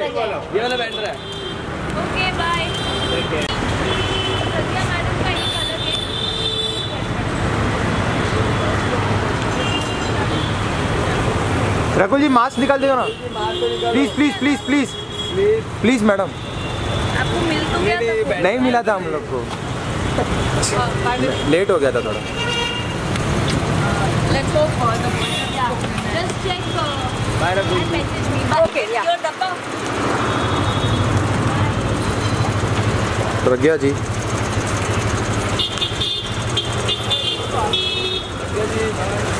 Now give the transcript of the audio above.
ये वाला बैंडर है। ओके बाय प्रज्ञा मैडम का ये कलर है। रकुल जी मास्क निकाल देगा ना? Please please please please please madam आपको मिल तो गया था नहीं मिला था हम लोग को। लेट हो गया था थोड़ा। Let's go for the just check bye Rakul okay your डब्बा प्रज्ञा जी। प्रज्ञा जी